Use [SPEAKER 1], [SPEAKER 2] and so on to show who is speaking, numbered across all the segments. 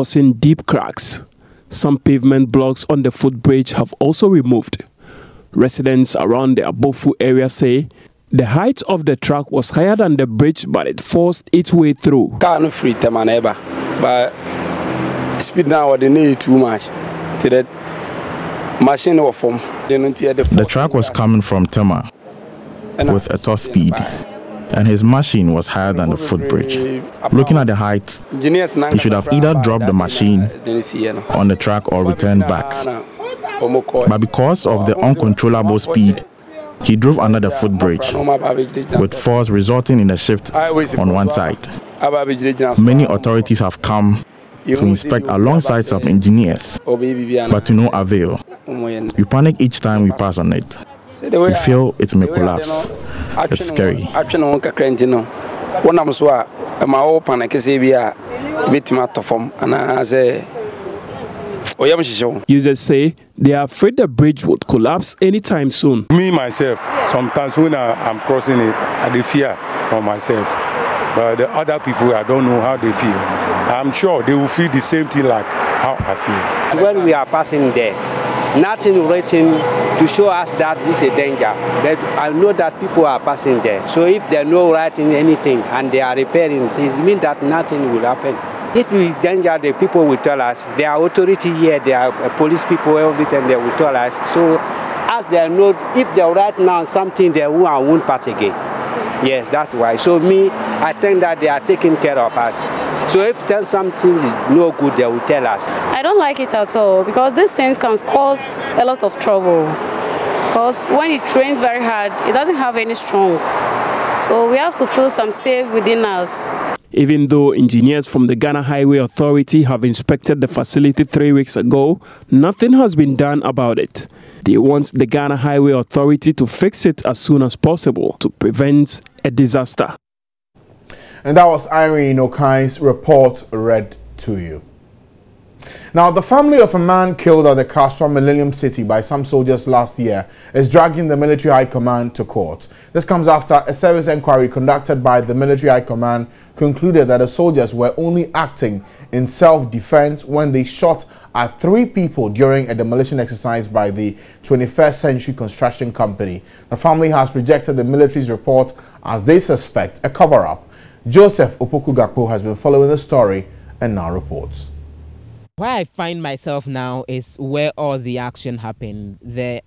[SPEAKER 1] causing deep cracks. Some pavement blocks on the footbridge have also removed. Residents around the Abofu area say the height of the track was higher than the bridge, but it forced its way through.
[SPEAKER 2] Car no free time and but speed now the need too much. To that machine or form.
[SPEAKER 3] The track was coming from Tema with a top speed, and his machine was higher than the footbridge. Looking at the height, he should have either dropped the machine on the track or returned back. But because of the uncontrollable speed, he drove under the footbridge, with force resulting in a shift on one side. Many authorities have come to inspect alongside some engineers, but to no avail. We panic each time we pass on it. We feel it may collapse. It's scary.
[SPEAKER 1] Users say they are afraid the bridge would collapse anytime soon.
[SPEAKER 4] Me, myself, sometimes when I, am crossing it, I fear for myself. But the other people, I don't know how they feel. I'm sure they will feel the same thing like how I feel.
[SPEAKER 5] When we are passing there, nothing written to show us that this is a danger. But I know that people are passing there. So if they're not writing anything and they are repairing, it means that nothing will happen. If we danger, the people will tell us. There are authority here, there are uh, police people, everything they will tell us. So as they know, if they write now something, they will and won't pass again. Yes, that's why. So me, I think that they are taking care of us. So if tell something is no good, they will tell us.
[SPEAKER 6] I don't like it at all because these things can cause a lot of trouble. Because when it trains very hard, it doesn't have any strong. So we have to feel some safe within us.
[SPEAKER 1] Even though engineers from the Ghana Highway Authority have inspected the facility three weeks ago, nothing has been done about it. They want the Ghana Highway Authority to fix it as soon as possible to prevent a disaster.
[SPEAKER 7] And that was Irene Okai's report read to you. Now, the family of a man killed at the Kasoa Millennium City by some soldiers last year is dragging the military high command to court. This comes after a service inquiry conducted by the military high command concluded that the soldiers were only acting in self-defense when they shot at three people during a demolition exercise by the 21st Century Construction Company. The family has rejected the military's report as they suspect a cover-up. Joseph Opoku Gakpo has been following the story and now reports.
[SPEAKER 8] Where I find myself now is where all the action happened. The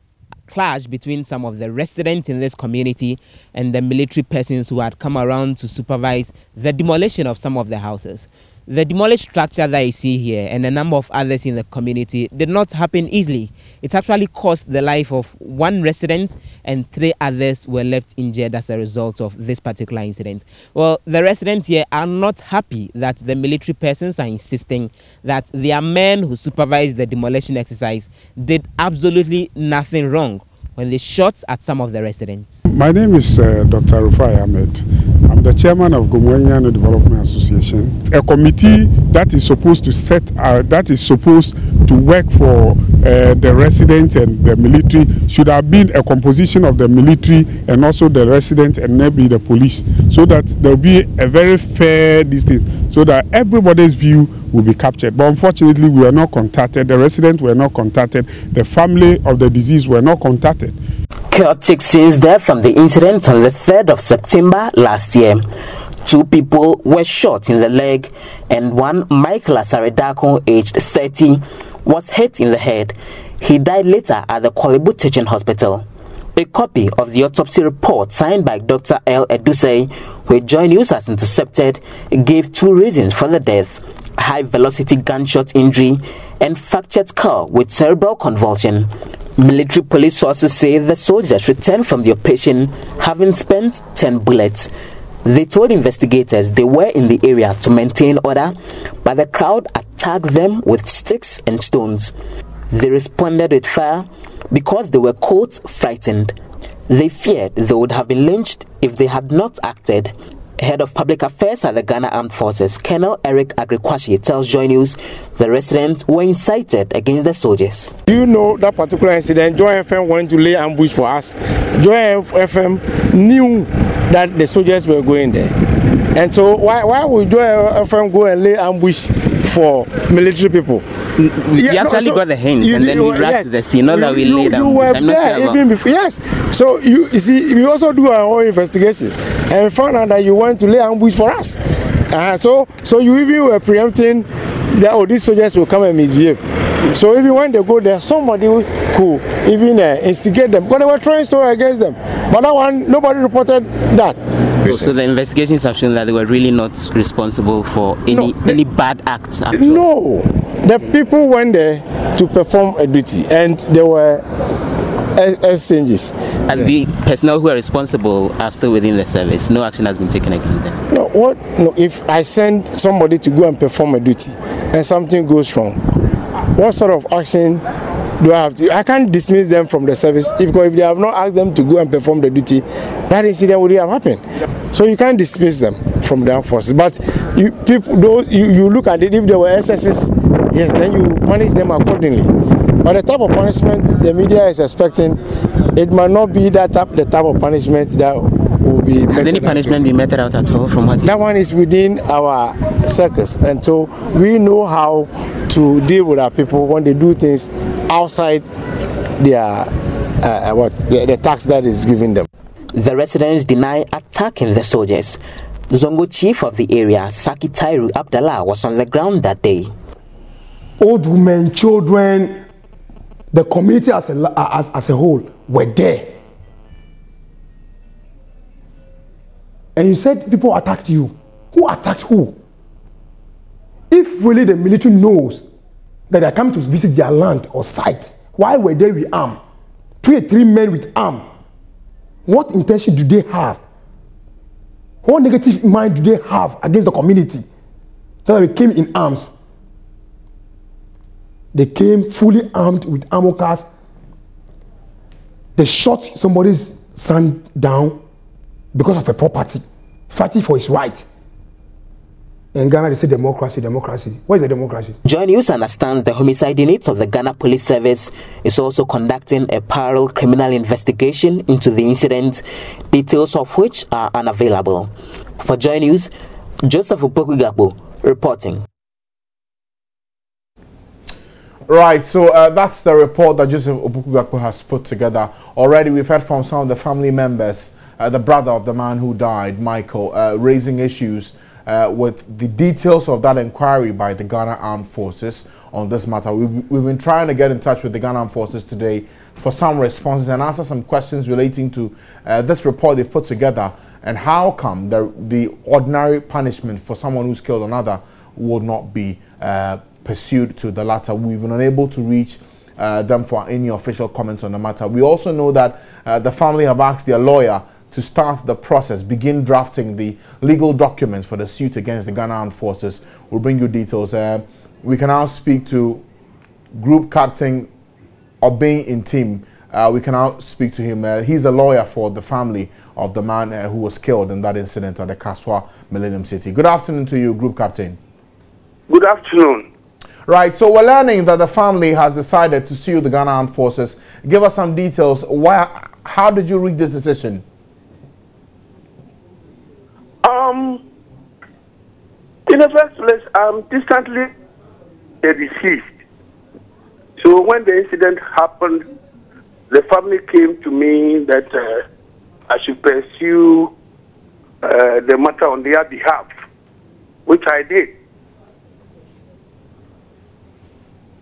[SPEAKER 8] clash between some of the residents in this community and the military persons who had come around to supervise the demolition of some of the houses. The demolished structure that you see here and a number of others in the community did not happen easily. It actually cost the life of one resident and three others were left injured as a result of this particular incident. Well, the residents here are not happy that the military persons are insisting that their men who supervised the demolition exercise did absolutely nothing wrong when they shot at some of the residents.
[SPEAKER 4] My name is uh, Dr. Rufai Ahmed. I'm the chairman of Gomwenyano Development Association. A committee that is supposed to set, uh, that is supposed to work for uh, the residents and the military should have been a composition of the military and also the residents and maybe the police so that there will be a very fair distance so that everybody's view will be captured. But unfortunately, we were not contacted. The residents were not contacted. The family of the deceased were not contacted.
[SPEAKER 9] Chaotic scenes there from the incident on the 3rd of September last year. Two people were shot in the leg, and one, Michael Asaredako, aged 30, was hit in the head. He died later at the Korle Teaching Hospital. A copy of the autopsy report signed by Dr. L. Edusei, which Joy News has intercepted, gave two reasons for the death high velocity gunshot injury and fractured skull with cerebral convulsion. Military police sources say the soldiers returned from the operation having spent 10 bullets. They told investigators they were in the area to maintain order, but the crowd attacked them with sticks and stones. They responded with fire because they were, quote, frightened. They feared they would have been lynched if they had not acted. Head of Public Affairs at the Ghana Armed Forces, Colonel Eric Agrikwashi, tells Joy News the residents were incited against the soldiers.
[SPEAKER 10] Do you know that particular incident? Joy FM wanted to lay ambush for us. Joy FM knew that the soldiers were going there. And so why, why would Joy FM go and lay ambush for military people.
[SPEAKER 8] We yeah, actually no, so got the hints you, and then we rushed yes. the scene. Not that we
[SPEAKER 10] you,
[SPEAKER 8] laid
[SPEAKER 10] them. You were there sure even before. Yes. So you, you see, we also do our own investigations and found out that you went to lay ambush for us. Uh, so so you even were preempting that oh these soldiers will come and misbehave. So even when they go there, somebody could even uh, instigate them because they were trying so against them. But that one, nobody reported that.
[SPEAKER 8] Oh, so the investigations have shown that they were really not responsible for any no, any bad acts. Actually.
[SPEAKER 10] No, the people went there to perform a duty, and there were exchanges.
[SPEAKER 8] And yeah. the personnel who are responsible are still within the service. No action has been taken against them.
[SPEAKER 10] No, what? No, if I send somebody to go and perform a duty, and something goes wrong, what sort of action do I have to? I can't dismiss them from the service because if they have not asked them to go and perform the duty, that incident would have happened. So you can't dismiss them from the armed forces. But you people, those you, you look at it. If there were excesses, yes, then you punish them accordingly. But the type of punishment the media is expecting, it might not be that type, the type of punishment that will be.
[SPEAKER 8] Has any punishment been meted out at all from what?
[SPEAKER 10] That one is within our circus, and so we know how to deal with our people when they do things outside their uh, uh, what the, the tax that is given them.
[SPEAKER 9] The residents deny attacking the soldiers. Zongo chief of the area, Saki Tairu Abdallah, was on the ground that day.
[SPEAKER 11] Old women, children, the community as a, as, as a whole were there. And you said people attacked you. Who attacked who? If really the military knows that they are coming to visit their land or site, why were they with arm? Two or three men with arm. What intention do they have? What negative mind do they have against the community? That they came in arms. They came fully armed with ammo cars. They shot somebody's son down because of a property, fighting for his right. In Ghana, they say democracy, democracy. What is the democracy?
[SPEAKER 9] Joy News understands the homicide unit of the Ghana Police Service is also conducting a parallel criminal investigation into the incident, details of which are unavailable. For Joy News, Joseph Opoku reporting.
[SPEAKER 7] Right, so uh, that's the report that Joseph Opoku has put together. Already, we've heard from some of the family members, the brother of the man who died, Michael, uh, raising issues uh, with the details of that inquiry by the Ghana Armed Forces on this matter. We've, we've been trying to get in touch with the Ghana Armed Forces today for some responses and answer some questions relating to uh, this report they've put together and how come the, the ordinary punishment for someone who's killed another would not be uh, pursued to the latter. We've been unable to reach uh, them for any official comments on the matter. We also know that uh, the family have asked their lawyer to start the process, begin drafting the legal documents for the suit against the Ghana Armed Forces. We'll bring you details. Uh, we can now speak to Group Captain Obeng Intim. Uh, we can now speak to him. Uh, he's a lawyer for the family of the man uh, who was killed in that incident at the Kasoa Millennium City. Good afternoon to you, Group Captain.
[SPEAKER 12] Good afternoon.
[SPEAKER 7] Right, so we're learning that the family has decided to sue the Ghana Armed Forces. Give us some details. Why, how did you reach this decision?
[SPEAKER 12] Um, in the first place, I'm distantly a deceased. So when the incident happened, the family came to me that uh, I should pursue uh, the matter on their behalf, which I did.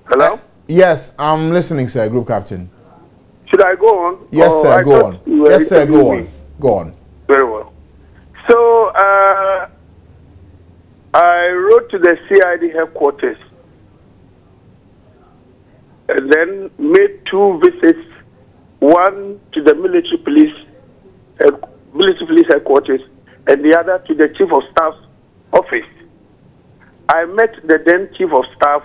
[SPEAKER 12] Hello? Uh,
[SPEAKER 7] yes, I'm listening, sir, Group Captain.
[SPEAKER 12] Should I go on?
[SPEAKER 7] Yes, sir, I go on. Yes, sir, go on. Go on.
[SPEAKER 12] Very well. So uh, I wrote to the CID headquarters and then made two visits, one to the military police, uh, military police headquarters, and the other to the chief of staff's office. I met the then chief of staff,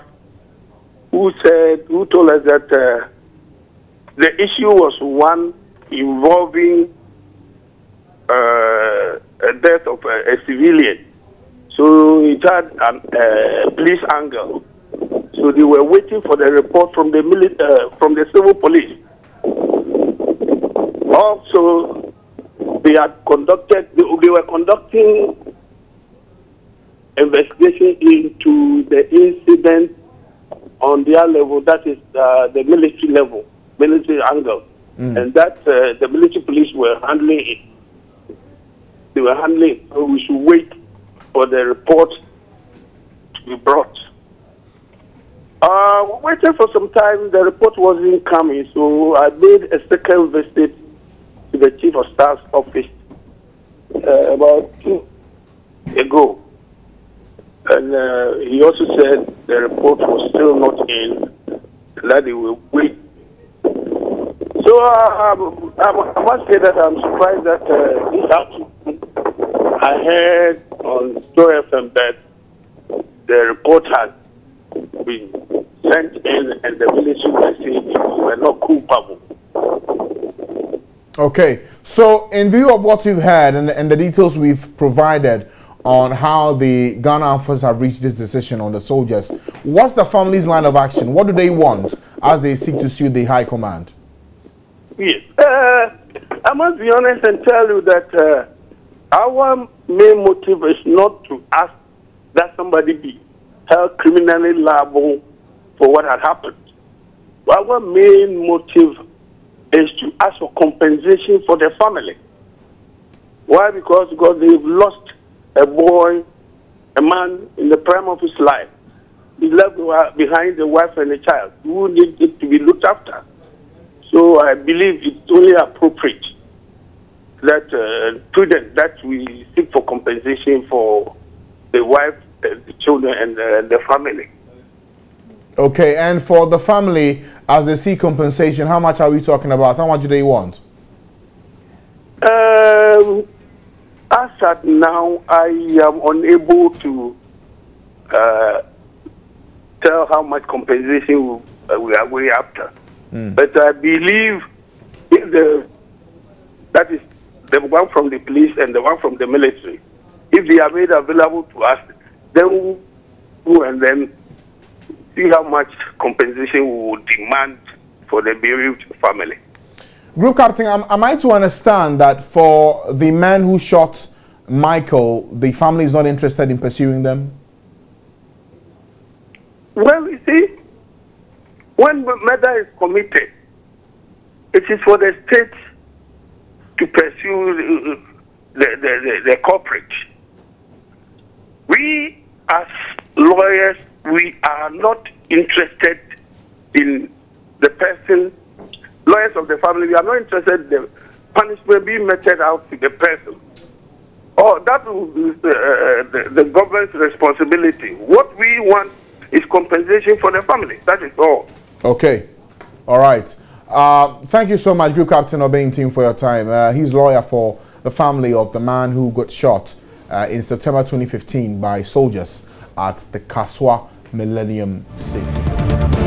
[SPEAKER 12] who said, who told us that uh, the issue was one involving uh, a death of a, a civilian. So it had a uh, police angle. So they were waiting for the report from the mili- uh, from the civil police. Also, they had conducted. They, they were conducting investigation into the incident on their level, that is uh, the military level, military angle, mm. and that uh, the military police were handling it. They were handling it, so we should wait for the report to be brought. Uh, waited for some time, the report wasn't coming, so I made a second visit to the Chief of Staff's office uh, about two ago. And uh, he also said the report was still not in, that they will wait. So uh, um, I must say that I'm surprised that uh, this afternoon I heard on Story FM that the report has been sent in and the military were were not culpable.
[SPEAKER 7] Okay, so in view of what you've heard and, and the details we've provided, on how the Ghana officers have reached this decision on the soldiers. What's the family's line of action? What do they want as they seek to sue the High Command?
[SPEAKER 12] Yes. Uh, I must be honest and tell you that uh, our main motive is not to ask that somebody be held criminally liable for what had happened. Our main motive is to ask for compensation for the family. Why? Because, because they've lost a boy, a man in the prime of his life. He left behind a wife and a child who needed to be looked after. So I believe it's only appropriate that uh, prudent that we seek for compensation for the wife, the children, and uh, the family.
[SPEAKER 7] Okay, and for the family, as they seek compensation, how much are we talking about? How much do they want?
[SPEAKER 12] Um, as at now, I am unable to uh, tell how much compensation we, uh, we are going after. Mm. But I believe the that is the one from the police and the one from the military, if they are made available to us, then we will and then see how much compensation we will demand for the bereaved family.
[SPEAKER 7] Group Captain, am, am, I to understand that for the man who shot Michael, the family is not interested in pursuing them?
[SPEAKER 12] Well, you see, when murder is committed, it is for the state to pursue the, the, the, the culprit. We, as lawyers, we are not interested in the person lawyers of the family, we are not interested in the punishment being meted out to the person. Oh, that is uh, uh, the, the government's responsibility. What we want is compensation for the family. That is all.
[SPEAKER 7] Okay. All right. Uh, thank you so much, Group Captain Obeng Intim, for your time. Uh, he's lawyer for the family of the man who got shot uh, in September 2015 by soldiers at the Kasoa Millennium City.